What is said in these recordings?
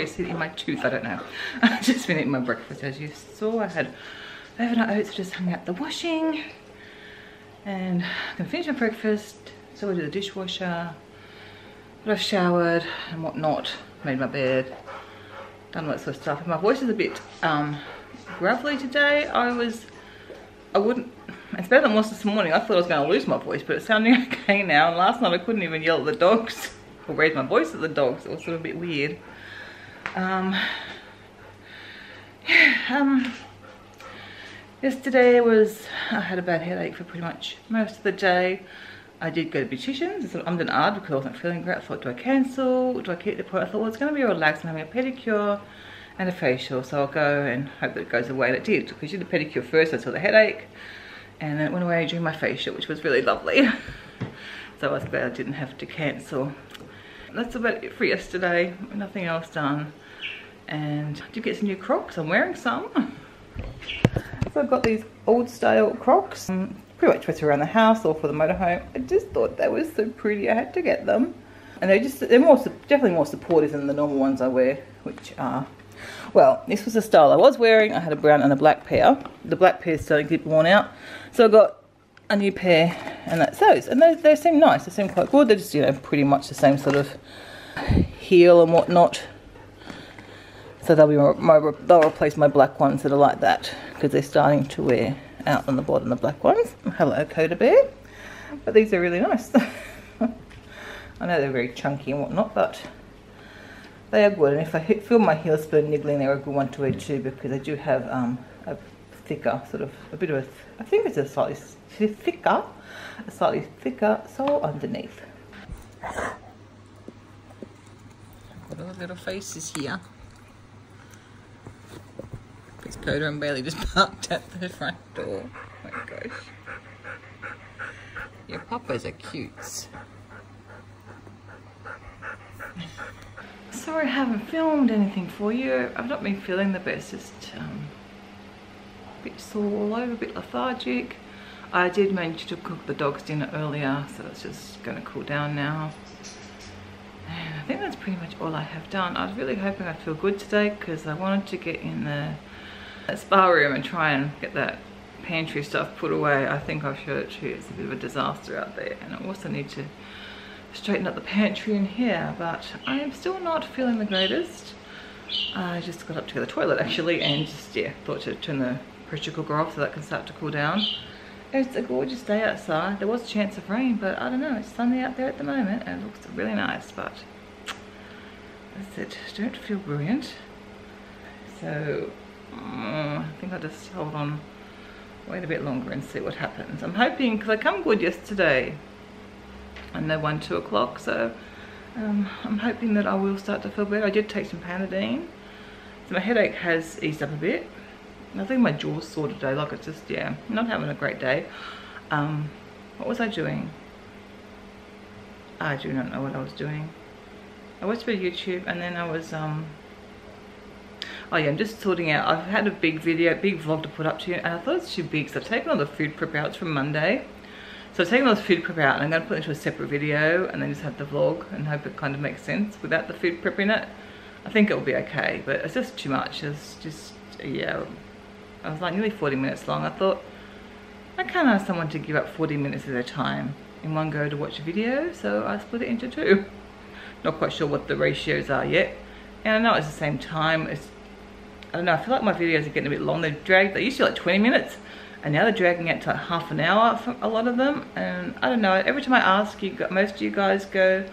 Thursday. I think my chair sitting in my tooth, I don't know. I've just been eating my breakfast as you saw. I had overnight oats, just hung out the washing. And I'm gonna finish my breakfast, so I do the dishwasher. But I've showered and whatnot, made my bed, done all that sort of stuff. And My voice is a bit um, gravelly today. I was, I wouldn't, it's better than was this morning. I thought I was going to lose my voice, but it's sounding okay now. And last night I couldn't even yell at the dogs or raise my voice at the dogs. It was sort of a bit weird. Um, yeah, um, yesterday was, I had a bad headache for pretty much most of the day. I did go to beauticians. I'm doing art because I wasn't feeling great. I thought, do I cancel? Do I keep the appointment? I thought, well, it's going to be relaxed. I'm having a pedicure and a facial. So I'll go and hope that it goes away. And it did. Because you did the pedicure first, I saw the headache. And then it went away during my facial, which was really lovely. so I was glad I didn't have to cancel. That's about it for yesterday. Nothing else done. And I did get some new Crocs. I'm wearing some. So I've got these old style Crocs. Um, pretty much went around the house or for the motorhome. I just thought they were so pretty. I had to get them. And they're just, they're more, definitely more supportive than the normal ones I wear, which are, well, this was the style I was wearing. I had a brown and a black pair. The black pair is starting to get worn out. So I got a new pair and that's those. And they, they seem nice. They seem quite good. They're just, you know, pretty much the same sort of heel and whatnot. So they'll be my, they'll replace my black ones that are like that because they're starting to wear out on the bottom, the black ones. Hello, Coda Bear. But these are really nice. I know they're very chunky and whatnot, but they are good. And if I feel my heel spur niggling, they're a good one to wear too because they do have um, a thicker, sort of, a bit of a, I think it's a slightly thicker, a slightly thicker sole underneath. Got all little faces here. Coda and Bailey just parked at the front door. Oh my gosh. Your papas are cute. Sorry I haven't filmed anything for you. I've not been feeling the best, just um, a bit sore all over, a bit lethargic. I did manage to cook the dog's dinner earlier, so it's just going to cool down now. And I think that's pretty much all I have done. I was really hoping I'd feel good today because I wanted to get in the spa room and try and get that pantry stuff put away. I think I've showed it to you. It's a bit of a disaster out there. And I also need to straighten up the pantry in here. But I am still not feeling the greatest. I just got up to go to the toilet actually and just, yeah, thought to turn the pressure cooker off so that can start to cool down. It's a gorgeous day outside. There was a chance of rain, but I don't know. It's sunny out there at the moment and it looks really nice, but that's it. Don't feel brilliant. So I think I'll just hold on, wait a bit longer and see what happens. I'm hoping, because I come good yesterday, and they won 2 o'clock, so um, I'm hoping that I will start to feel better. I did take some Panadeine, so my headache has eased up a bit. I think my jaw's sore today, like it's just, yeah, not having a great day. Um, what was I doing? I do not know what I was doing. I watched for YouTube and then I was um, oh yeah, I'm just sorting out. I've had a big video, big vlog to put up to you, and I thought it's too big, because I've taken all the food prep out from Monday. So I've taken all the food prep out, and I'm going to put it into a separate video, and then just have the vlog, and hope it kind of makes sense without the food prep in it. I think it'll be okay, but it's just too much. It's just, yeah, I was like nearly 40 minutes long. I thought, I can't ask someone to give up 40 minutes of their time in one go to watch a video, so I split it into two. Not quite sure what the ratios are yet. And I know it's the same time, it's I don't know, I feel like my videos are getting a bit long. They're dragged, they used to like 20 minutes and now they're dragging out to like half an hour for a lot of them. And I don't know, every time I ask you, most of you guys go,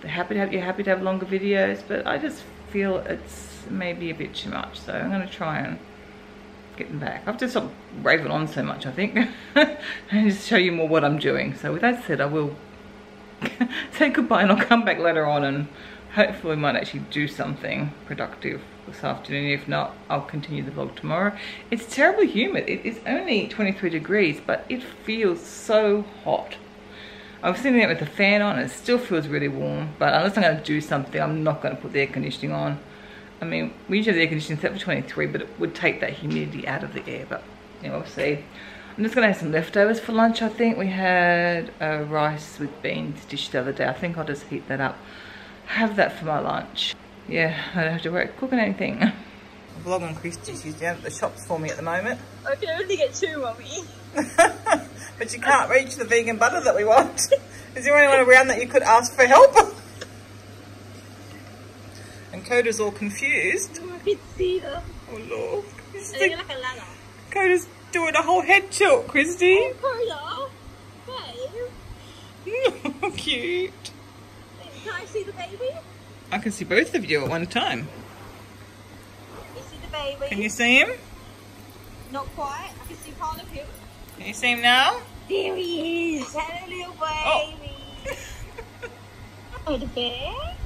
they're happy to have, you're happy to have longer videos, but I just feel it's maybe a bit too much. So I'm gonna try and get them back. I've just stopped raving on so much, I think, and just show you more what I'm doing. So with that said, I will say goodbye and I'll come back later on and hopefully we might actually do something productive this afternoon. If not, I'll continue the vlog tomorrow. It's terribly humid. It is only 23 degrees, but it feels so hot. I was sitting there with the fan on, it still feels really warm, but unless I'm gonna do something, I'm not gonna put the air conditioning on. I mean, we usually have the air conditioning set for 23, but it would take that humidity out of the air, but you know, we'll see. I'm just gonna have some leftovers for lunch, I think. We had a rice with beans dish the other day. I think I'll just heat that up have that for my lunch. Yeah, I don't have to worry cooking anything. I'm vlogging Christy, she's down at the shops for me at the moment. I can only get two, Mummy. but you can't reach the vegan butter that we want. Is there anyone around that you could ask for help? and Coda's all confused. Oh, I can see them. Oh Lord. They're like a ladder. Coda's doing a whole head tilt, Christy. Oh, Coda. Babe. Cute. Can I see the baby? I can see both of you at one time. You see the baby? Can you see him? Not quite. I can see part of him. Can you see him now? There he is. Hello, little baby. Oh, the bear.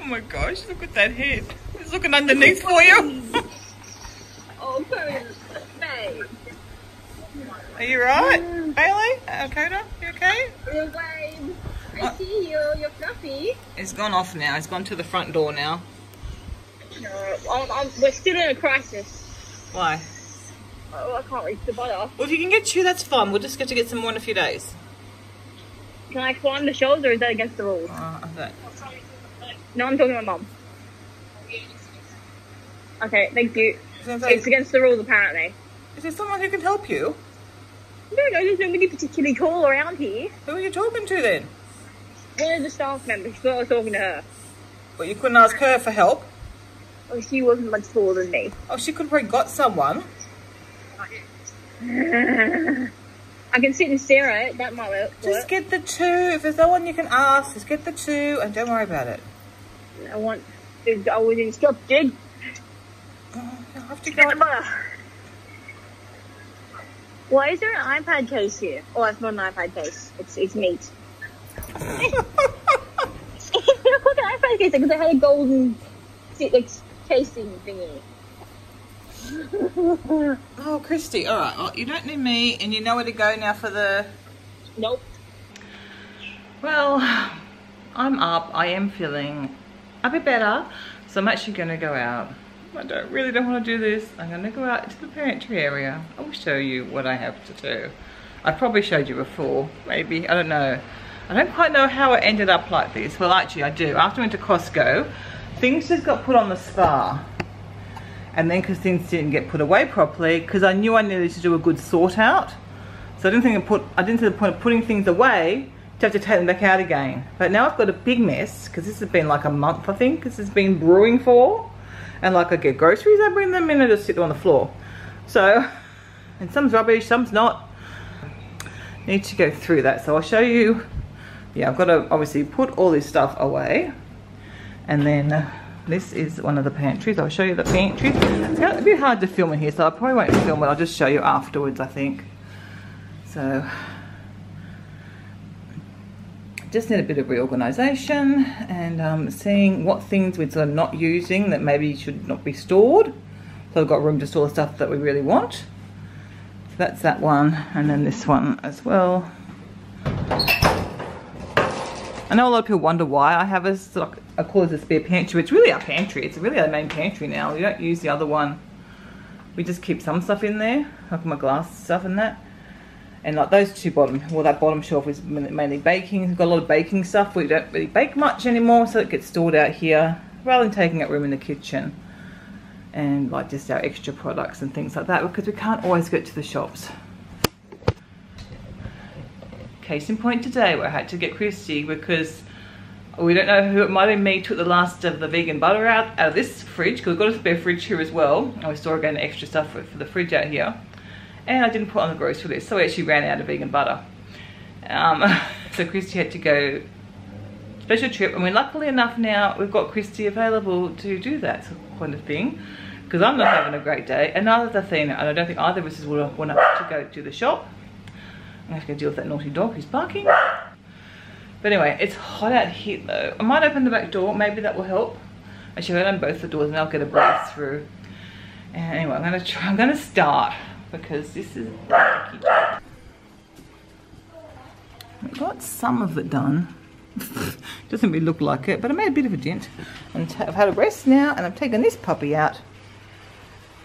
Oh my gosh, look at that head. It's looking underneath for you. Oh. Babe. Are you right, Bailey? Uh, Coda, you okay? Little babe. See you. You're fluffy. He's gone off now. It's gone to the front door now. No, I'm, I'm, we're still in a crisis. Why? Oh, I can't reach the butter. Well, if you can get two, that's fine. We'll just get to get some more in a few days. Can I climb the shoulder or is that against the rules? Uh. No, I'm talking to my mum. Okay, thank you. Say, It's against the rules, apparently. Is there someone who can help you? No, no, there's nobody particularly tall around here. Who are you talking to then? One of the staff members, thought I was talking to her. But you couldn't ask her for help. Oh, she wasn't much taller than me. Oh, she could have probably got someone. I can sit and stare at it. That might work. Just get the two. If there's no one you can ask, just get the two and don't worry about it. I want. Oh, I was instructed. Oh, you have to go. Why is there an iPad case here? Oh, it's not an iPad case. It's it's meat. Look at iPad case because I had a golden like, casing thingy. Oh, Christy. All right. Well, you don't need me, and you know where to go now for the. nope. Well, I'm up. I am feeling a bit better, so I'm actually going to go out. I don't really don't want to do this. I'm going to go out to the pantry area. I will show you what I have to do. I probably showed you before, maybe. I don't know. I don't quite know how it ended up like this. Well, actually, I do. After I went to Costco, things just got put on the spa. And then because things didn't get put away properly, because I knew I needed to do a good sort out. So I didn't think I put, I didn't see the point of putting things away to have to take them back out again. But now I've got a big mess, because this has been like a month, I think, this has been brewing for. And like I get groceries, I bring them in and just sit them on the floor. So, and some's rubbish, some's not. Need to go through that. So I'll show you, yeah, I've got to obviously put all this stuff away. And then uh, this is one of the pantries. I'll show you the pantry. It's a bit hard to film in here, so I probably won't film it. I'll just show you afterwards, I think. So, just need a bit of reorganisation and um, seeing what things we're sort of not using that maybe should not be stored. So I've got room to store the stuff that we really want. So that's that one, and then this one as well. I know a lot of people wonder why I have a, of- I call it a spare pantry. It's really our pantry. It's really our main pantry now. We don't use the other one. We just keep some stuff in there, like my glass stuff and that. And like those two bottom, well that bottom shelf is mainly baking. We've got a lot of baking stuff. We don't really bake much anymore, so it gets stored out here rather than taking up room in the kitchen. And like just our extra products and things like that because we can't always get to the shops. Case in point today, where I had to get Christy because we don't know who it might have been me took the last of the vegan butter out, out of this fridge because we've got a spare fridge here as well. And we store again extra stuff for, for the fridge out here. And I didn't put on the grocery list, so we actually ran out of vegan butter. Um, so Christy had to go special trip. I mean, luckily enough now we've got Christy available to do that kind of thing because I'm not having a great day. And neither is Athena, and I don't think either of us would want to go to the shop. I'm going to go deal with that naughty dog who's barking. But anyway, it's hot out here though. I might open the back door, maybe that will help. Actually, I'll open both the doors and I'll get a breeze through. And anyway, I'm gonna try, I'm gonna start because this is. I got some of it done. Doesn't really look like it, but I made a bit of a dent. And I've had a rest now, and I'm taking this puppy out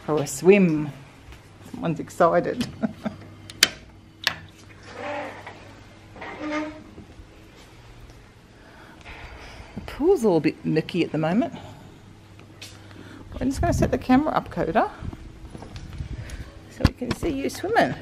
for a swim. Someone's excited. a bit mucky at the moment. I'm just going to set the camera up, Coda, so we can see you swimming.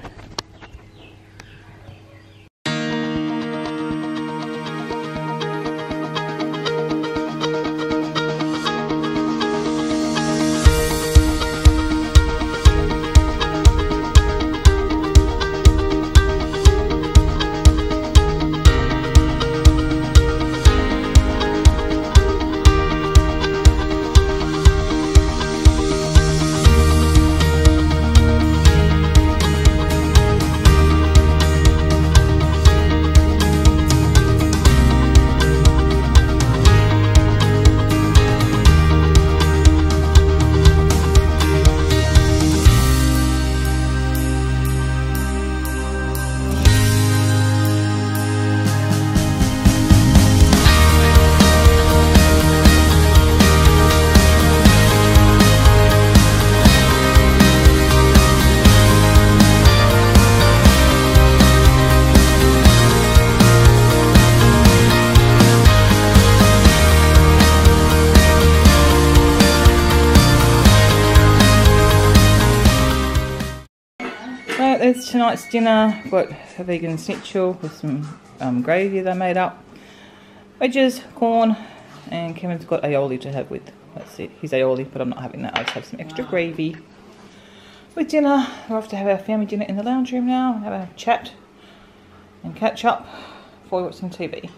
There's tonight's dinner. Got a vegan schnitzel with some um, gravy that I made up. Wedges, corn, and Kevin's got aioli to have with. That's it. He's aioli, but I'm not having that. I just have some extra gravy. With dinner, we're off to have our family dinner in the lounge room now. Have a chat and catch up before we watch some TV.